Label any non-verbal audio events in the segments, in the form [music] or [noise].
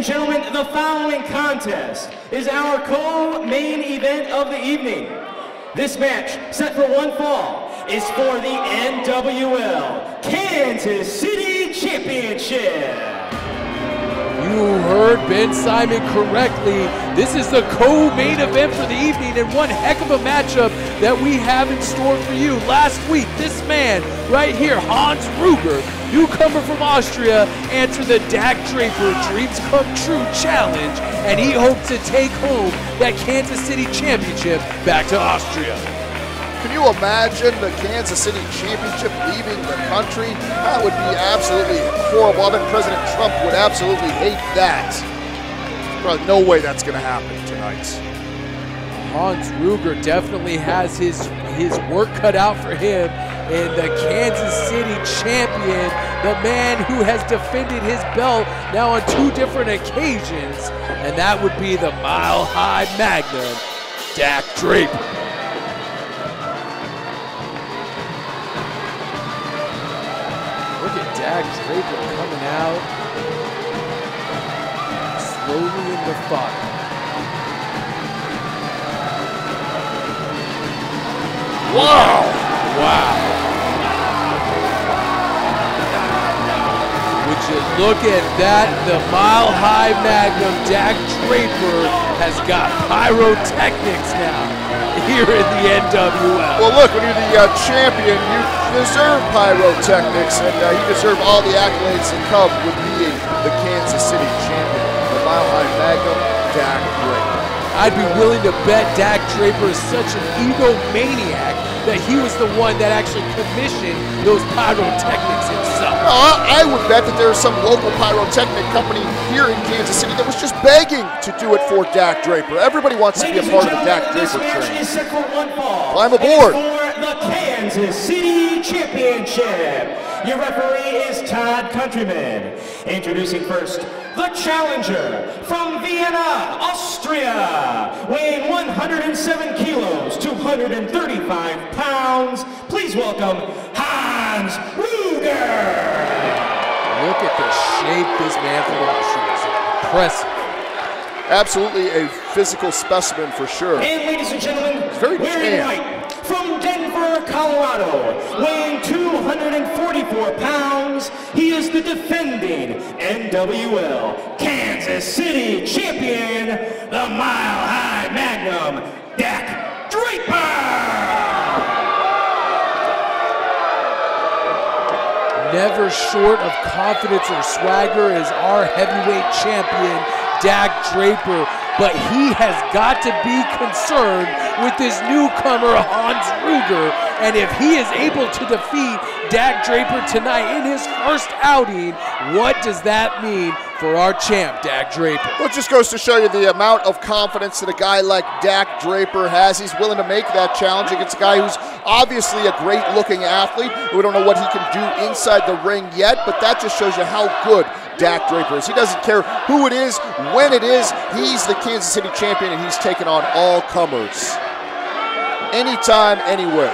and gentlemen, the following contest is our co-main event of the evening. This match, set for one fall, is for the NWL Kansas City Championship. You heard Ben Simon correctly. This is the co-main event for the evening and one heck of a matchup that we have in store for you. Last week, this man right here, Hans Ruger, newcomer from Austria, answered the Dak Draper Dreams Come True Challenge, and he hoped to take home that Kansas City Championship back to Austria. Can you imagine the Kansas City Championship leaving the country? That would be absolutely horrible. I bet President Trump would absolutely hate that. There's no way that's going to happen tonight. Hans Ruger definitely has his his work cut out for him and the Kansas City champion, the man who has defended his belt now on two different occasions, and that would be the Mile High Magnum, Dak Draper. Look at Dak Draper coming out slowly in the fire. Wow! Wow. Would you look at that? The Mile High Magnum, Dak Draper, has got pyrotechnics now here in the NWL. Well, look, when you're the uh, champion, you deserve pyrotechnics, and uh, you deserve all the accolades that come with being the Kansas City champion. The Mile High Magnum, Dak Draper. I'd be willing to bet Dak Draper is such an egomaniac that he was the one that actually commissioned those pyrotechnics himself. Uh, I would bet that there's some local pyrotechnic company here in Kansas City that was just begging to do it for Dak Draper. Everybody wants to be a part of the Dak this Draper match train. is set one fall. Climb aboard. for the Kansas City Championship. Your referee is Todd Countryman. Introducing first, the challenger from Vienna, Austria, weighing 107 kilos, 235 pounds. Please welcome Hans. Look at the shape this man from Austria is. Impressive. Absolutely a physical specimen for sure. And ladies and gentlemen, very wearing tan. white from Denver, Colorado, weighing 244 pounds, he is the defending NWL Kansas City champion, the Mile High Magnum, Dak Never short of confidence or swagger is our heavyweight champion, Dak Draper. But he has got to be concerned with this newcomer, Hans Ruger. And if he is able to defeat Dak Draper tonight in his first outing, what does that mean for our champ, Dak Draper? Well, it just goes to show you the amount of confidence that a guy like Dak Draper has. He's willing to make that challenge against a guy who's obviously a great looking athlete. We don't know what he can do inside the ring yet, but that just shows you how good Dak Draper is. He doesn't care who it is, when it is. He's the Kansas City champion, and he's taking on all comers. Anytime, anywhere.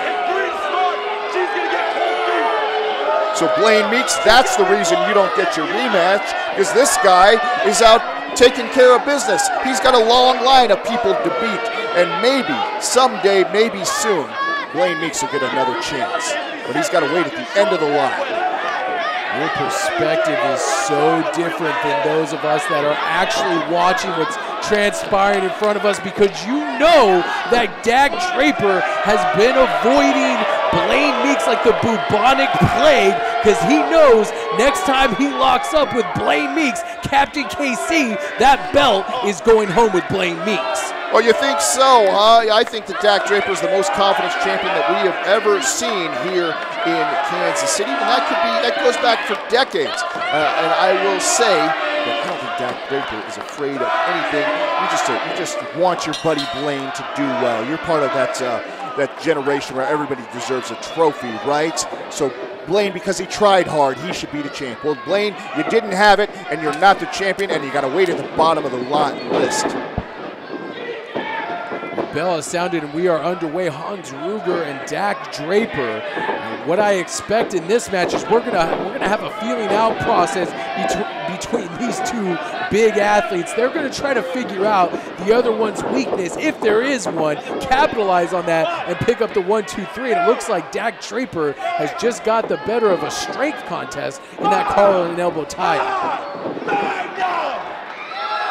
So Blaine Meeks, that's the reason you don't get your rematch, because this guy is out taking care of business. He's got a long line of people to beat, and maybe, someday, maybe soon, Blaine Meeks will get another chance. But he's got to wait at the end of the line. Your perspective is so different than those of us that are actually watching what's transpiring in front of us because you know that Dak Draper has been avoiding Blaine Meeks like the bubonic plague because he knows next time he locks up with Blaine Meeks, Captain KC, that belt is going home with Blaine Meeks. Well, you think so, huh? I think that Dak Draper is the most confident champion that we have ever seen here in Kansas City, and that could be that goes back for decades. Uh, and I will say that I don't think Dak Draper is afraid of anything. You just you just want your buddy Blaine to do well. You're part of that uh, that generation where everybody deserves a trophy, right? So. Blaine, because he tried hard, he should be the champ. Well, Blaine, you didn't have it, and you're not the champion, and you got to wait at the bottom of the lot list. Bell has sounded and we are underway. Hans Ruger and Dak Draper. And what I expect in this match is we're gonna we're gonna have a feeling out process bet- between [laughs] these two big athletes. They're to try to figure out the other one's weakness, if there is one, capitalize on that, and pick up the one, two, three. And it looks like Dak Draper has just got the better of a strength contest in that collar and elbow tie.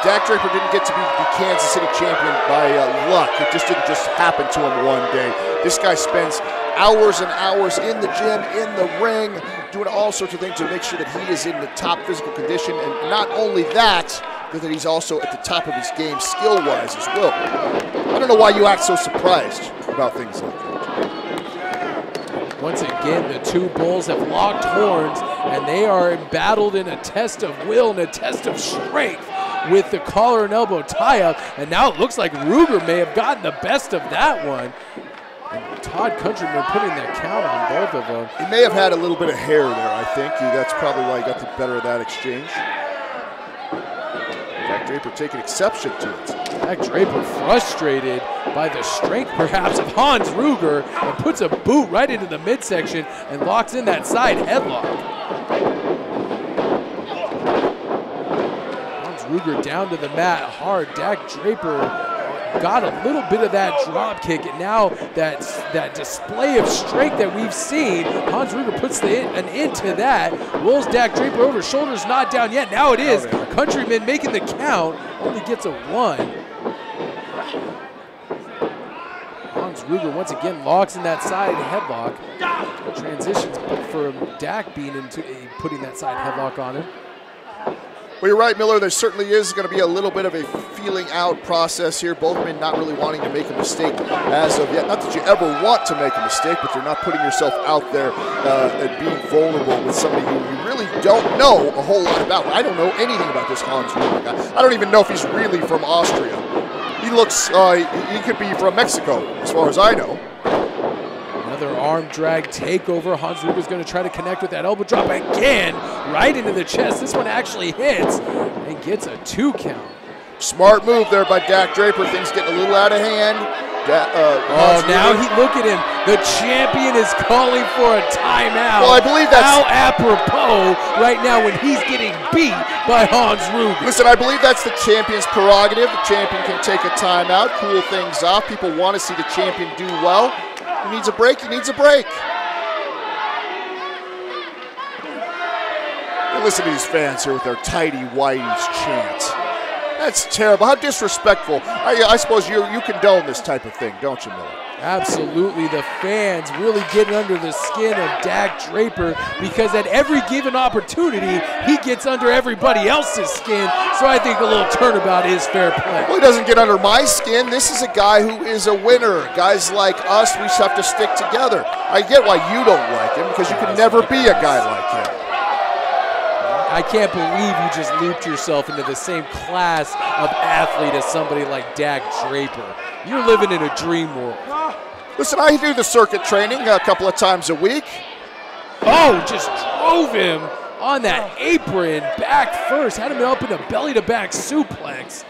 Dak Draper didn't get to be the Kansas City champion by uh, luck. It just didn't just happen to him one day. This guy spends hours and hours in the gym, in the ring, doing all sorts of things to make sure that he is in the top physical condition. And not only that, but that he's also at the top of his game skill wise as well. I don't know why you act so surprised about things like that. Once again, the two bulls have locked horns and they are embattled in a test of will and a test of strength with the collar and elbow tie up. And now it looks like Ruger may have gotten the best of that one. And Todd Countryman putting that count on both of them. He may have had a little bit of hair there, I think. That's probably why he got the better of that exchange. Dak Draper taking exception to it. Dak Draper frustrated by the strength perhaps of Hans Ruger and puts a boot right into the midsection and locks in that side headlock. Ruger down to the mat hard. Dak Draper got a little bit of that drop kick, and now that that display of strength that we've seen, Hans Ruger puts the, an end to that. Rolls Dak Draper over, shoulders not down yet. Now it is. Countryman making the count, only gets a one. Hans Ruger once again locks in that side headlock. Transitions for Dak being into putting that side headlock on him. Well, you're right, Miller. There certainly is going to be a little bit of a feeling out process here. Both men not really wanting to make a mistake as of yet. Not that you ever want to make a mistake, but you're not putting yourself out there uh, and being vulnerable with somebody who you really don't know a whole lot about. I don't know anything about this Hans guy. I don't even know if he's really from Austria. He looks, uh, he could be from Mexico, as far as I know. Arm drag takeover. Hans Ruger's going to try to connect with that elbow drop again, right into the chest. This one actually hits and gets a two count. Smart move there by Dak Draper. Things getting a little out of hand. Da, uh, oh, now he look at him. The champion is calling for a timeout. Well, I believe that's how apropos right now when he's getting beat by Hans Ruger. Listen, I believe that's the champion's prerogative. The champion can take a timeout, cool things off. People want to see the champion do well. He needs a break. He needs a break. listen to these fans here with their tidy whities chants. That's terrible. How disrespectful. I, I suppose you you condone this type of thing, don't you, Miller? Absolutely. The fans really getting under the skin of Dak Draper because at every given opportunity, he gets under everybody else's skin. So I think a little turnabout is fair play. Well, he doesn't get under my skin. This is a guy who is a winner. Guys like us, we have to stick together. I get why you don't like him because you can never be a guy like him. I can't believe you just looped yourself into the same class of athlete as somebody like Dak Draper. You're living in a dream world. Listen, I do the circuit training a couple of times a week. Oh, just drove him on that apron back first. Had him up in a belly to back suplex.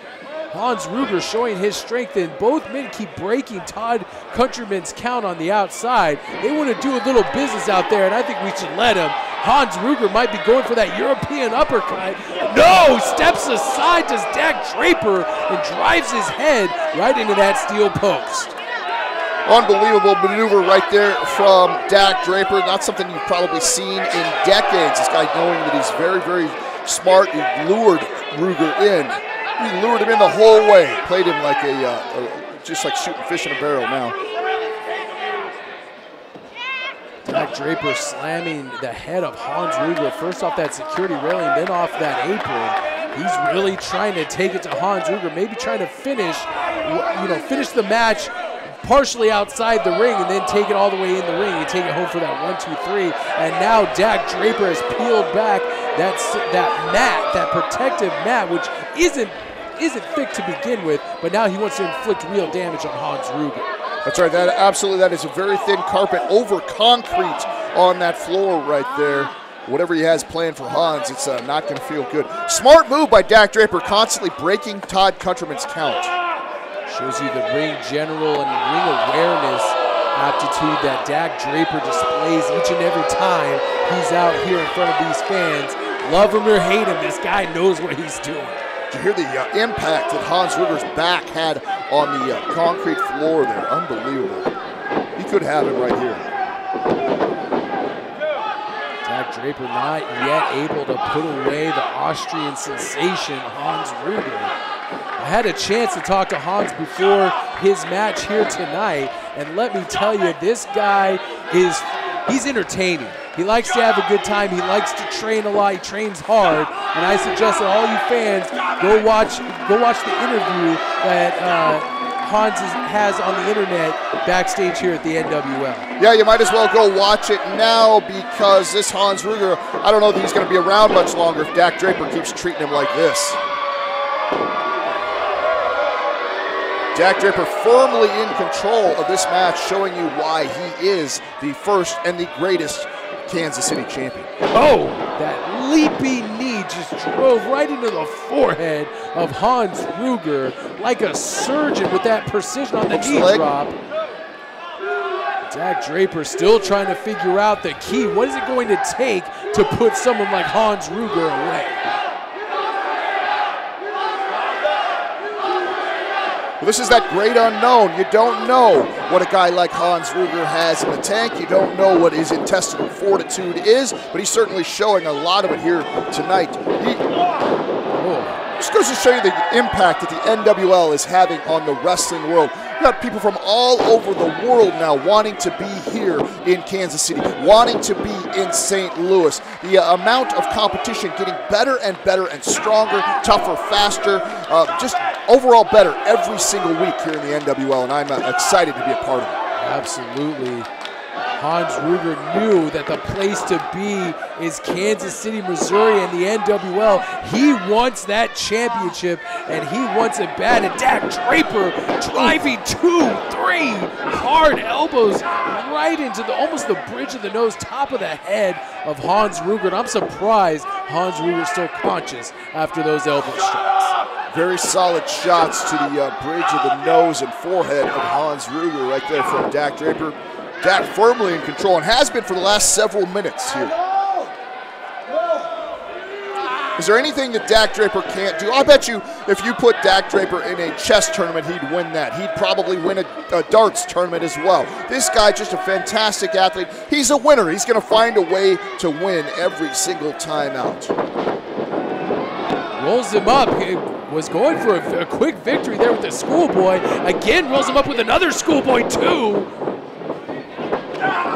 Hans Ruger showing his strength, and both men keep breaking Todd Countryman's count on the outside. They want to do a little business out there, and I think we should let them. Hans Ruger might be going for that European uppercut. No, steps aside to Dak Draper and drives his head right into that steel post. Unbelievable maneuver right there from Dak Draper. Not something you've probably seen in decades. This guy knowing that he's very, very smart. He lured Ruger in he lured him in the whole way. Played him like a, uh, a just like shooting fish in a barrel now. Dak Draper slamming the head of Hans Ruger first off that security railing, then off that apron. He's really trying to take it to Hans Ruger, maybe trying to finish, you know, finish the match partially outside the ring and then take it all the way in the ring and take it home for that one, two, three. And now Dak Draper has peeled back that, that mat, that protective mat, which isn't isn't thick to begin with, but now he wants to inflict real damage on Hans Ruger. That's right. That absolutely that is a very thin carpet over concrete on that floor right there. Whatever he has planned for Hans, it's uh, not going to feel good. Smart move by Dak Draper, constantly breaking Todd Countryman's count. Shows you the ring general and ring awareness aptitude that Dak Draper displays each and every time he's out here in front of these fans. Love him or hate him, this guy knows what he's doing. Did you hear the uh, impact that Hans Ruger's back had on the uh, concrete floor there? Unbelievable. He could have it right here. Dak Draper not yet able to put away the Austrian sensation, Hans Ruger. I had a chance to talk to Hans before his match here tonight, and let me tell you, this guy is he's entertaining. He likes to have a good time. He likes to train a lot. He trains hard, and I suggest that all you fans go watch go watch the interview that uh, Hans has on the internet backstage here at the NWL. Yeah, you might as well go watch it now because this Hans Ruger, I don't know that he's going to be around much longer if Dak Draper keeps treating him like this. Dak Draper firmly in control of this match, showing you why he is the first and the greatest Kansas City champion. Oh, that leaping knee just drove right into the forehead of Hans Ruger like a surgeon with that precision on the knee leg. drop. Dak Draper still trying to figure out the key. What is it going to take to put someone like Hans Ruger away? This is that great unknown. You don't know what a guy like Hans Ruger has in the tank. You don't know what his intestinal fortitude is, but he's certainly showing a lot of it here tonight. He, just goes to show you the impact that the NWL is having on the wrestling world. You got people from all over the world now wanting to be here in Kansas City, wanting to be in St. Louis. The uh, amount of competition getting better and better and stronger, tougher, faster, uh, just overall better every single week here in the NWL, and I'm uh, excited to be a part of it. Absolutely. Hans Ruger knew that the place to be is Kansas City, Missouri, and the NWL. He wants that championship, and he wants it bad. And Dak Draper driving two, three hard elbows right into the almost the bridge of the nose, top of the head of Hans Ruger. And I'm surprised Hans Ruger's still conscious after those elbow strikes. Very solid shots to the uh, bridge of the nose and forehead of Hans Ruger right there from Dak Draper. Dak firmly in control and has been for the last several minutes here. Is there anything that Dak Draper can't do? I bet you if you put Dak Draper in a chess tournament, he'd win that. He'd probably win a, a darts tournament as well. This guy, just a fantastic athlete. He's a winner. He's going to find a way to win every single time out. Rolls him up. Was going for a, a quick victory there with the schoolboy. Again, rolls him up with another schoolboy, too.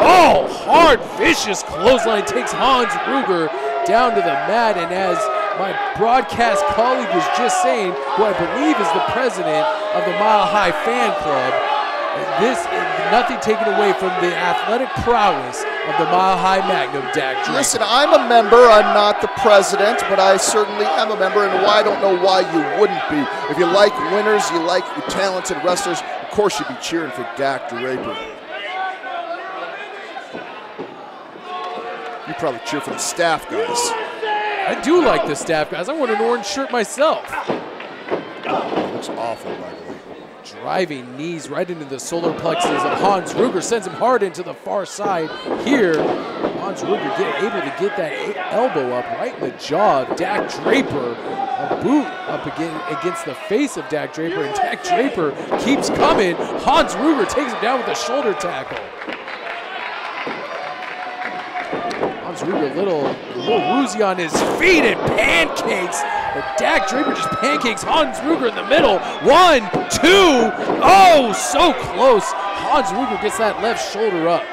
Oh, hard, vicious clothesline takes Hans Ruger down to the mat. And as my broadcast colleague was just saying, who I believe is the president of the Mile High Fan Club, this is nothing taken away from the athletic prowess of the Mile High Magnum, Dak Draper. Listen, I'm a member. I'm not the president, but I certainly am a member, and I don't know why you wouldn't be. If you like winners, you like talented wrestlers, of course you'd be cheering for Dak Draper. You probably cheer for the staff guys. I do like the staff guys. I want an orange shirt myself. Looks awful, by the way. Driving knees right into the solar plexus of Hans Ruger sends him hard into the far side. Here, Hans Ruger get, able to get that elbow up right in the jaw of Dak Draper. A boot up again against the face of Dak Draper, and Dak Draper keeps coming. Hans Ruger takes him down with a shoulder tackle. Hans Ruger a little, a little woozy on his feet and pancakes. But Dak Draper just pancakes Hans Ruger in the middle. One, two, oh, so close. Hans Ruger gets that left shoulder up.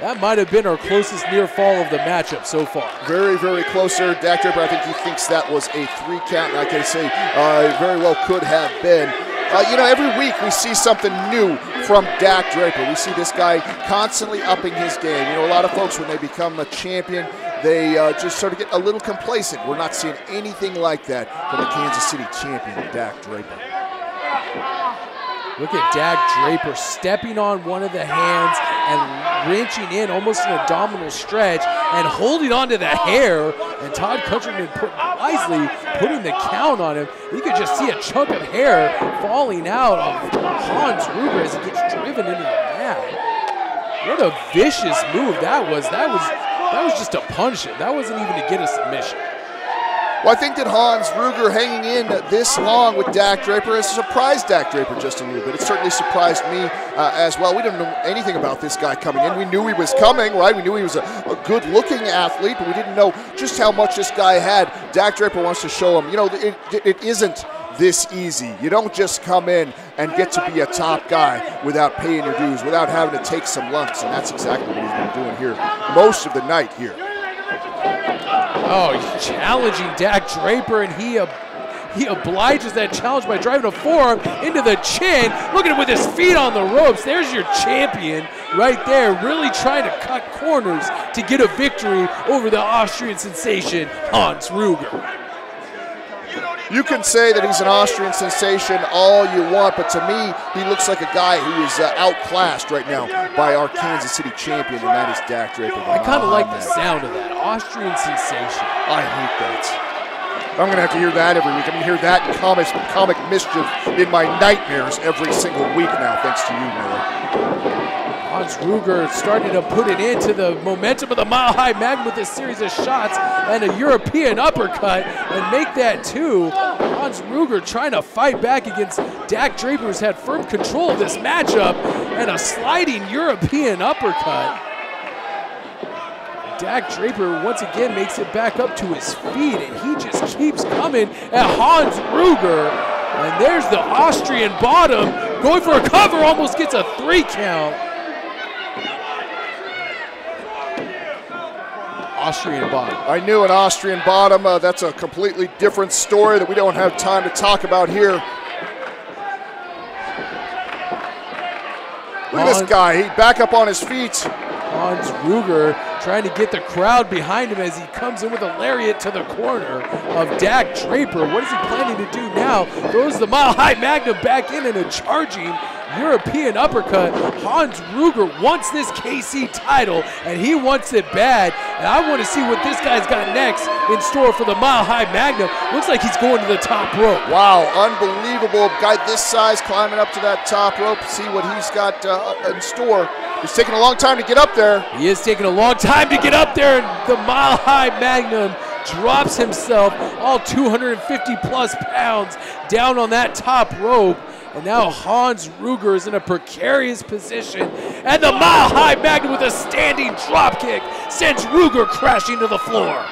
That might have been our closest near fall of the matchup so far. Very, very close there. Dak Draper, I think he thinks that was a three count, and I can say uh, very well could have been. Uh, you know, every week we see something new from Dak Draper. We see this guy constantly upping his game. You know, a lot of folks, when they become a champion, they uh, just sort of get a little complacent. We're not seeing anything like that from the Kansas City champion, Dak Draper. Look at Dak Draper stepping on one of the hands and wrenching in almost an abdominal stretch and holding onto the hair. And Todd Countryman put, wisely putting the count on him. You could just see a chunk of hair falling out of Hans Ruger as he gets driven into the mat. What a vicious move that was. That was that was just to punch. That wasn't even to get a submission. Well, I think that Hans Ruger hanging in this long with Dak Draper has surprised Dak Draper just a little bit. It certainly surprised me uh, as well. We didn't know anything about this guy coming in. We knew he was coming, right? We knew he was a, a good looking athlete, but we didn't know just how much this guy had. Dak Draper wants to show him, you know, it, it isn't this easy. You don't just come in and get to be a top guy without paying your dues, without having to take some lumps, and that's exactly what he's been doing here most of the night here. Oh, he's challenging Dak Draper, and he he obliges that challenge by driving a forearm into the chin. Look at him with his feet on the ropes. There's your champion right there, really trying to cut corners to get a victory over the Austrian sensation, Hans Ruger. You can say that he's an Austrian sensation all you want, but to me, he looks like a guy who is uh, outclassed right now by our Kansas City champion, and that is Dak Draper. I kind of like the sound of that. Austrian sensation. I hate that. I'm going to have to hear that every week. I'm going to hear that comic, comic mischief in my nightmares every single week now, thanks to you, Miller. Hans Ruger starting to put it into the momentum of the Mile High Magnum with a series of shots and a European uppercut and make that two. Hans Ruger trying to fight back against Dak Draper, who's had firm control of this matchup, and a sliding European uppercut. Dak Draper once again makes it back up to his feet, and he just keeps coming at Hans Ruger. And there's the Austrian bottom going for a cover, almost gets a three count. Austrian bottom. I knew an Austrian bottom. Uh, that's a completely different story that we don't have time to talk about here. Look at this guy. He back up on his feet. Hans Ruger trying to get the crowd behind him as he comes in with a lariat to the corner of Dak Draper. What is he planning to do now? Throws the Mile High Magnum back in and a charging European uppercut. Hans Ruger wants this KC title, and he wants it bad. And I want to see what this guy's got next in store for the Mile High Magnum. Looks like he's going to the top rope. Wow, unbelievable. Guy this size climbing up to that top rope. See what he's got uh, in store. He's taking a long time to get up there. He is taking a long time to get up there, and the Mile High Magnum drops himself all 250 plus pounds down on that top rope. And now Hans Ruger is in a precarious position. And the Mile High Magnum with a standing drop kick sends Ruger crashing to the floor.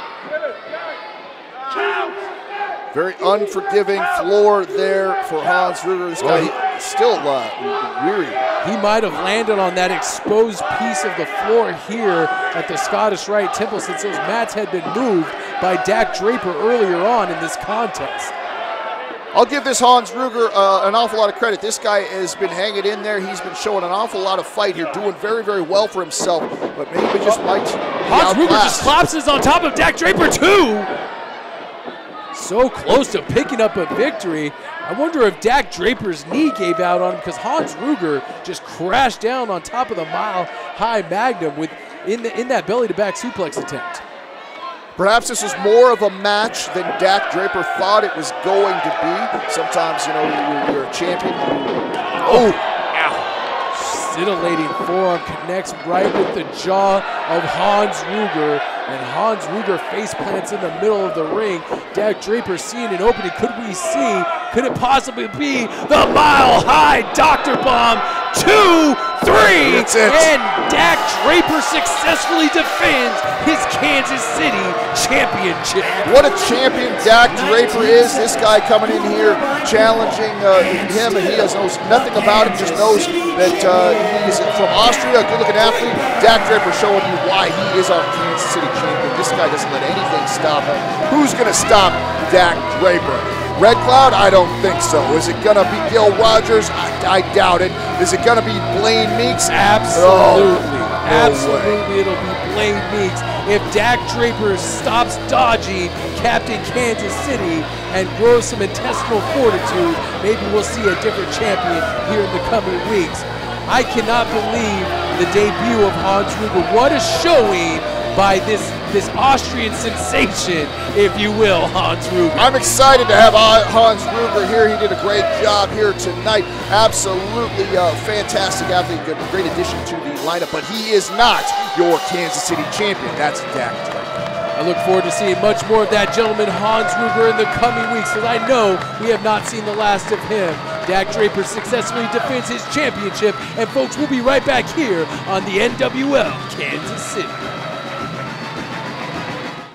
Very unforgiving floor there for Hans Ruger. This guy still uh, weary. He might have landed on that exposed piece of the floor here at the Scottish Rite Temple since those mats had been moved by Dak Draper earlier on in this contest. I'll give this Hans Ruger uh, an awful lot of credit. This guy has been hanging in there. He's been showing an awful lot of fight here, doing very, very well for himself. But maybe just might. Hans Ruger just collapses on top of Dak Draper too. So close to picking up a victory. I wonder if Dak Draper's knee gave out on him because Hans Ruger just crashed down on top of the mile high Magnum with in the in that belly to back suplex attempt. Perhaps this was more of a match than Dak Draper thought it was going to be. Sometimes, you know, you're, you're a champion. Oh. Scintillating forearm connects right with the jaw of Hans Ruger. And Hans Ruger face plants in the middle of the ring. Dak Draper seeing an opening. Could we see? Could it possibly be the mile high Dr. Bomb? Two, three, and Dak Draper successfully defends his Kansas City championship. What a champion Dak Draper is. This guy coming in here challenging uh, him, and he has knows nothing about him, just knows that uh, he's from Austria, a good-looking athlete. Dak Draper showing you why he is our Kansas City champion. This guy doesn't let anything stop him. Who's going to stop Dak Draper? Red Cloud? I don't think so. Is it going to be Gil Rogers? I, I, doubt it. Is it going to be Blaine Meeks? Absolutely. Oh, no Absolutely, way. it'll be Blaine Meeks. If Dak Draper stops dodging Captain Kansas City and grows some intestinal fortitude, maybe we'll see a different champion here in the coming weeks. I cannot believe the debut of Hans Ruger. What a showing by this this Austrian sensation, if you will, Hans Ruger. I'm excited to have Hans Ruger here. He did a great job here tonight. Absolutely uh, fantastic athlete, good, great addition to the lineup. But he is not your Kansas City champion. That's Dak Draper. I look forward to seeing much more of that gentleman, Hans Ruger, in the coming weeks, because I know we have not seen the last of him. Dak Draper successfully defends his championship, and folks, we'll be right back here on the NWL Kansas City.